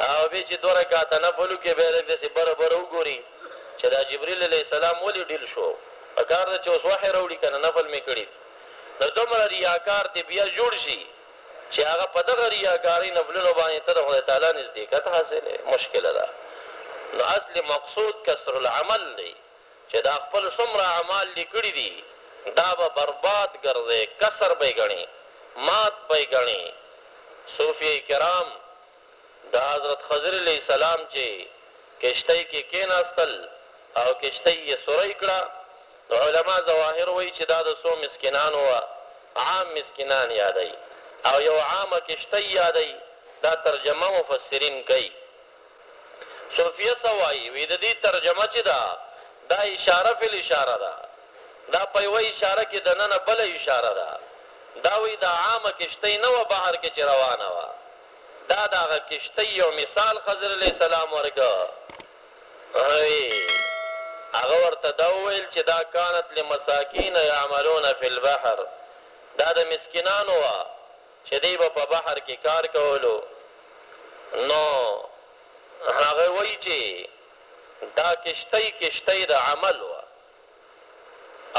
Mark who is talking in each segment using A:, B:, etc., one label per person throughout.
A: او بیا چې دوه رکعته نفل وکړي بیا لږ داسې بره بره وګوري چې دا جبریل علیه السلام ولې ډیل شو پکار ده چې اوس وحی راوړي کنه نفل مې کړي دي نو دومره ریاکار دې بیا جوړ شي چې هغه په دغه ریاکارۍ نفلونو باندې ته د خدای تعالی نزدېکت حاصلوې مشکله ده نو اصل مقصود کسر العمل دی. چې دا خپل څومره اعمال دي کړي دي دا به برباد ګرځې، کسر به یې ګڼې، مات به یې ګڼې، صوفیه کرام د حضرت خضر علیه السلام چې کشتۍ کې کېناستل او کشتۍ یې سورۍ کړه، علما ظواهر وایي چې دا د څو مسکینانو وه، عام مسکینان یادوي او یوه عامه کشتۍ یادوي، دا ترجمه مفسرین کوي. صوفيه څه وايي؟ وي د دې ترجمه چې ده دا اشاره فی الاشاره ده دا په یوه اشاره کې دننه بله اشاره ده دا وي دا عامه کشتۍ نه وه بحر کې چې روانه وه دا د هغه کشتۍ یو مثال خضر علیه السلام ورکه وي هغه ورته دا وویل چې دا کانت لمساکین یعملون فی البحر دا د مسکینانو وه. چې دوی به په بحر کې کار کولو نو هغه وایي چې دا کشتۍ کشتۍ د عمل وه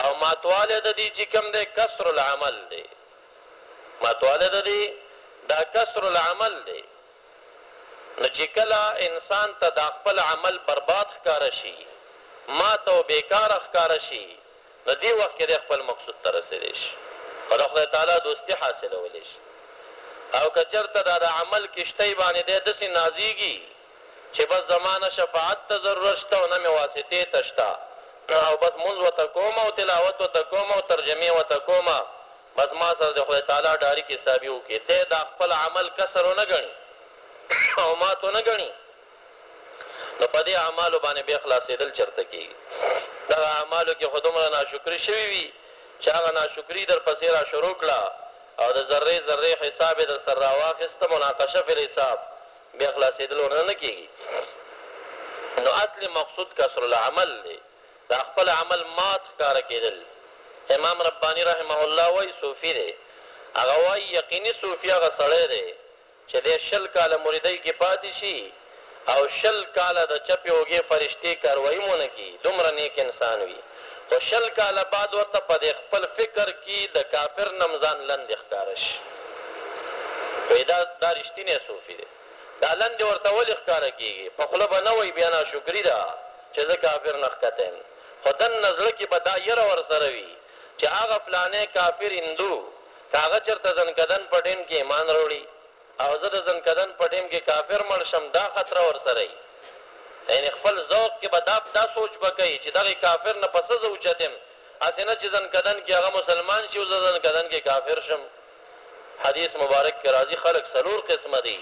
A: او ماتوالی د دې چې کوم دی کسر العمل دی ماتوالی د دې دا کسر العمل دی نو چې کله انسان ته دا خپل عمل برباد ښکاره شي مات او بې کاره ښکاره شي نو دې وخت کې دی خپل مقصود ته رسېدی شي او د خدای تعالی دوستي حاصلولی شي او که چېرته دا د عمل کښتۍ باندې دی داسې نازېږي چې بس زما نه شفاعت ته ضرورت شته او نه مې واسطې ته شته او بس لمونځ ورته کوم او تلاوت ورته کوم او ترجمې ورته کوم بس ما سره د خدای تعالی ډاريک حسابي وکړي دی دا خپل عمل کسر ونه ګڼي او مات ونه ګڼي. نو په دې اعمالو باندې بیا خلاصېدل چرته کېږي؟ دغه اعمالو کې خو دومره ناشکري شوي وي چې هغه ناشکري در پسې را شروع کړه او د ذرې ذرې حساب یې درسره را واخیسته، مناقشه فی الحساب، بیا خلاصېدل ورنه نه کېږي. نو اصلي مقصود کسر العمل دی، دا خپل عمل مات ښکاره کېدل. امام رباني رحمه الله وايي، صوفي دی، هغه وايي، یقیني صوفي هغه سړی دی، چې دی شل کاله مريدۍ کې پاتې شي او شل کاله د چپې اوږې فرشتې کاروائي مو نه کي دومره نيک انسان وي خو شل کاله بعد ورته په دې خپل فکر کې د کافر نه هم ځان لندې ښکاره شي وي دا دا رښتينی صوفي دی دا لندې ورته ولې ښکاره کيږي په خوله به نه وائي بيا ناشکري ده چې زه کافر نه ښکته يم خو دننه زړه کې به دا يره ورسره وي چې هغه فلانی کافر هندو که هغه چرته زنکدن په ټیم کی ایمان راوړی او زه د زنکدن په ټیم کی کافر مړ شم دا خطره ورسره یی یعنی خپل ذوق کی به دا دا سوچ به کوی چی دغی کافر نه په څه زه اوچت یم هسی نه چی زنکدن کی هغه مسلمان شی او زه زنکدن کی کافر شم حدیث مبارک کی راځی خلک څلور قسمه دی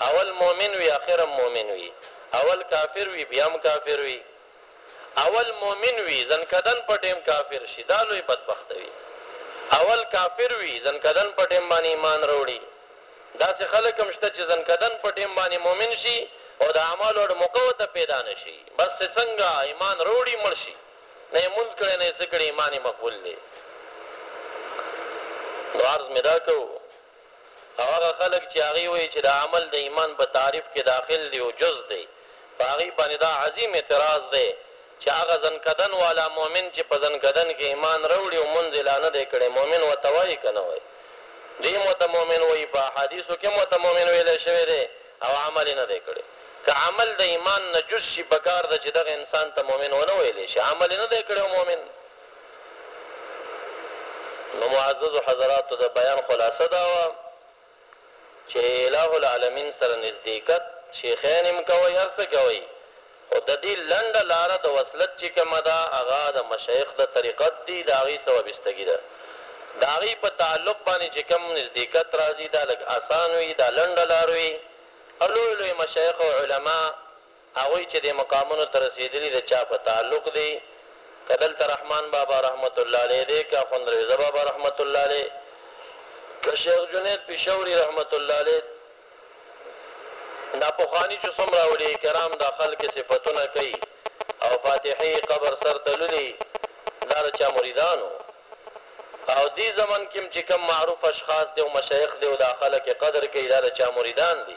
A: اول مؤمن وی اخرم مؤمن وی اول کافر وی بیا هم کافر وی. اول مومن وی ځنکدن په ټیم کافر شی دا لوی بدبخته وی اول کافر وی ځنکدن په ټیم باندی ایمان راوړی داسی خلک هم شته چی ځنکدن په ټیم باندی مومن شی او د اعمالو اړ موقع ورته پیدا نشی بس چی څنګه ایمان راوړی مړ شی نه یی مونځ کړی نه یی څه کړی ایمان یی مقبول دی نو عرض می دا کوو. او هغه خلک چې هغوی وایي چې دا عمل د ایمان په تعریف کې داخل دی او جز دی، په هغوی باندې دا عظیم اعتراض دی چې هغه ځنکدن والا مؤمن چې په ځنکدن کې ایمان راوړي او لمونځ یې لا نه دی کړی مؤمن ورته وایي که نه وایي؟ دوی هم ورته مؤمن وایي، په احادیثو کې هم ورته مؤمن ویلی شوی دی او عمل یې نه دی کړی. که عمل د ایمان نه جز شي، په کار ده چې دغه انسان ته مؤمن ونه ویلی شي، عمل یې نه دی کړی او مؤمن. نو معززو حضراتو د بيان خلاصه دا وه چي اله العالمين سره نزدېکت شيخين هم کوئ هر څه کوئ خو ددي لنډه لاره د وصلت چي کومه ده هغه د مشايخ د طريقت دي د هغي څه وابستګي ده د هغي په تعلق باندي چي کوم نزدېکت راځي دا لږ اسان وي دا لنډه لار وي او لوی لوی مشايخ او علماء هغوی چې دې مقامونو ته رسېدلي د چا په تعلق دي، که دلته رحمان بابا رحمة الله علیه دی، که اخوند رضا بابا رحمة الله علیه، که شیخ جنید پېښوري رحمة الله علیه، دا پخواني چې څومره اولیه کرام دا خلک صفتونه کوي او فاتحې یې قبر سر ته لولي، دا د چا مریدان وو او دې زمن کې هم چې کوم معروف اشخاص دي او مشایخ دي او دا خلک یې قدر کوي، دا د چا مریدان دي؟